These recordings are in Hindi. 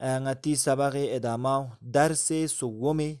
ngati sabagi edamau darse sugumi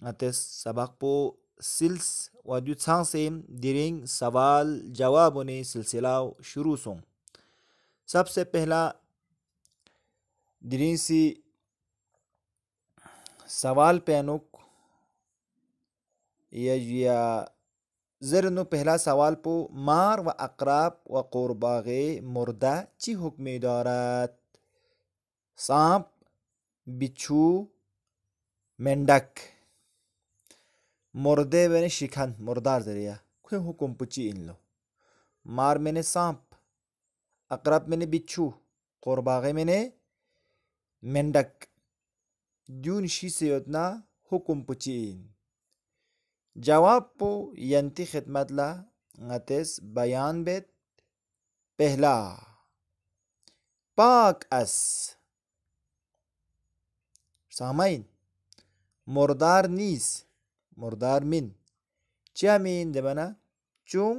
ngates sabak po सिल्स व से दिरिंग सवाल जवाब ने सिलसिला शुरू सों सबसे पहला, दिरिंग सी सवाल पैनुक या जरनु पहला सवाल पो, मार व अकराब व कुर्बागे मुर्दा ची हुक्मी सांप, बिच्छू, मेंढक। मुर्दे मैंने शिखन, मुर्दार ज़रिया खुए हुकुम पुची इन लो? मार मैंने सांप, अकरब मैंने बिच्छू, कुर्बागे मैंने मेंढक। द्यून शी से योजना हुकुम पुची इन। जवाब पो यंती खिदमत ला ngtes बयान बेत, पहला। पाक अस। सामाइन मुर्दार नीस। murdar min. Jamin demana chung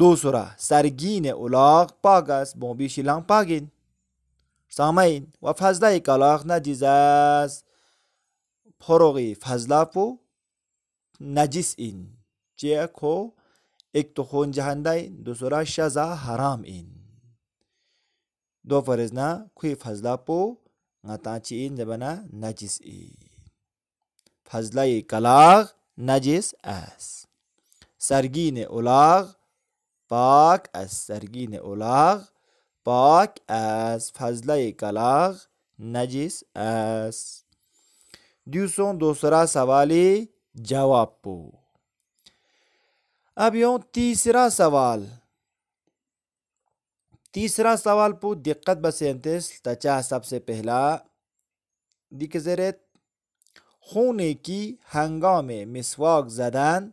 дусура саргине улақ пагас бомбишилан пагин самаин. Ва фазлаи калақ наҷизас пороғи фазлапу наҷис ин ҷеа ко иктухон ҷаҳандай дусура шаза ҳарам ин дофаризна куи фазлапу гатанчи ин забана наҷис ин фазлаи калақ наҷис аст. Саргине улақ पाक एज सरगीन उलाग पाक एज फजल कलाग नजिस एज दूसरों दूसरा सवाली जवाब पो अब यो तीसरा सवाल तीसरा सवाल पो दिक्कत बसेंतिस तचा सबसे पहला दिक जरत खूने की हंगामे मिसवाक जदान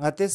ngtis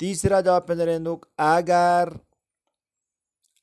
तीसरा जवाब penderenduk agar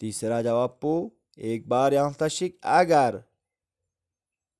तीसरा जवाब पो एक बार यहाँ तशिक अगर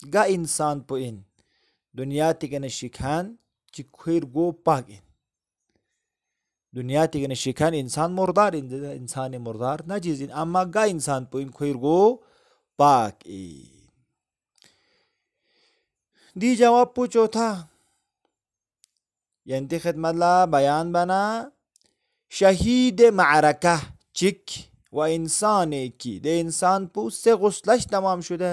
गा इंसान पो इन दुनिया तिगन शिखान चिखुर गो पाग इन दुनिया तिगन शिखान इंसान मुर्दार इन इंसान मुर्दार ना चीज़ इन अम्मा गा इंसान पो इन खुर गो पाक इन दी जवाब पो चौथा यंती खिदमत ला बयान बना शहीद मारका चिक व इंसान की दे इंसान पो से गुस्लश तमाम शुदा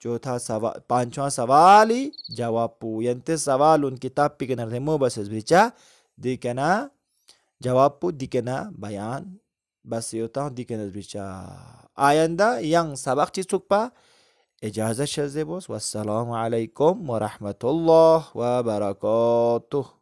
Jota sava, panchwa savali jawapu. Yante savalun kitab pi kenar demo basis bica dikena jawapu dikena bayan basi yota dikena bica. Ayanda yang sabak cisukpa ijazah shazibus. Wassalamualaikum warahmatullah wabarakatuh.